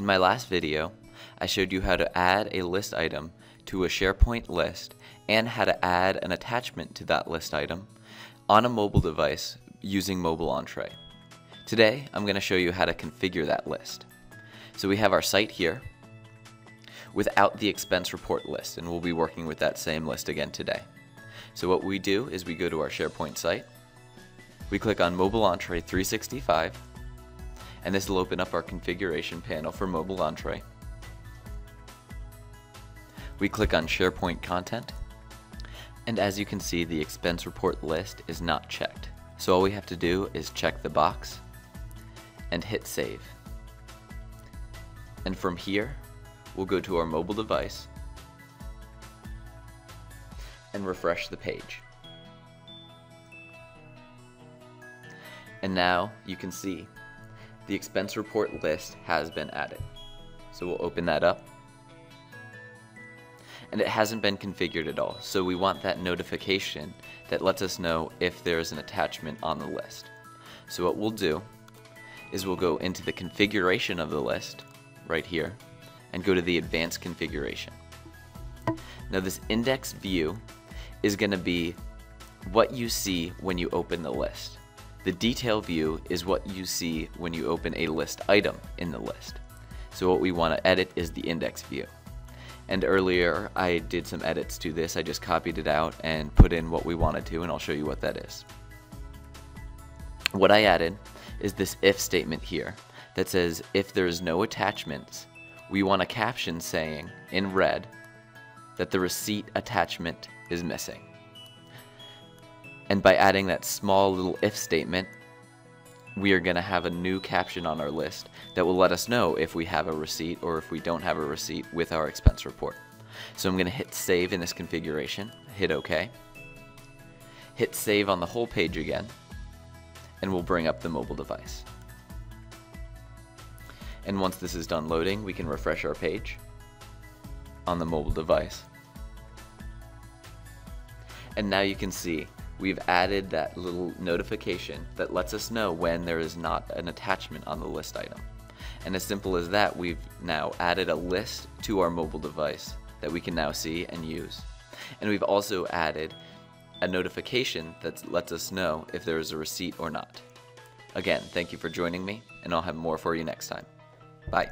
In my last video, I showed you how to add a list item to a SharePoint list and how to add an attachment to that list item on a mobile device using Mobile Entree. Today, I'm going to show you how to configure that list. So we have our site here without the expense report list, and we'll be working with that same list again today. So what we do is we go to our SharePoint site, we click on Mobile Entree 365, and this will open up our configuration panel for Mobile Entree. We click on SharePoint Content, and as you can see, the expense report list is not checked. So all we have to do is check the box and hit Save. And from here, we'll go to our mobile device and refresh the page. And now you can see the expense report list has been added. So we'll open that up. And it hasn't been configured at all, so we want that notification that lets us know if there's an attachment on the list. So what we'll do is we'll go into the configuration of the list, right here, and go to the advanced configuration. Now this index view is going to be what you see when you open the list. The detail view is what you see when you open a list item in the list. So what we want to edit is the index view. And earlier I did some edits to this. I just copied it out and put in what we wanted to and I'll show you what that is. What I added is this if statement here that says if there's no attachments, we want a caption saying in red that the receipt attachment is missing. And by adding that small little if statement, we are going to have a new caption on our list that will let us know if we have a receipt or if we don't have a receipt with our expense report. So I'm going to hit save in this configuration, hit OK, hit save on the whole page again, and we'll bring up the mobile device. And once this is done loading, we can refresh our page on the mobile device. And now you can see we've added that little notification that lets us know when there is not an attachment on the list item. And as simple as that, we've now added a list to our mobile device that we can now see and use. And we've also added a notification that lets us know if there is a receipt or not. Again, thank you for joining me, and I'll have more for you next time. Bye.